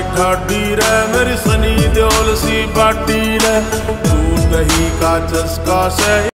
की ठाडी रे मेरी सनी देओल सी बाटी रे दूध दही का चस्का से